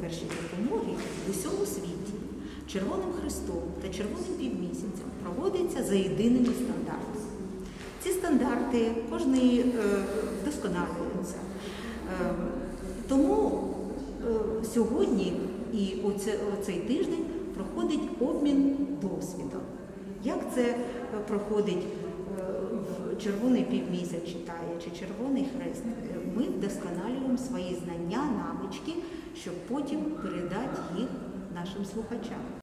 першої допомоги в усьому світі Червоним Христом та Червоним півмісяцем проводиться за єдиними стандартами. Ці стандарти кожний е, вдосконалюються. Е, тому е, сьогодні і оцей тиждень проходить обмін досвідом. Як це проходить в Червоний півмісяць читає чи Червоний хрест? Ми вдосконалюємо свої знання, навички, щоб потім передати їх нашим слухачам.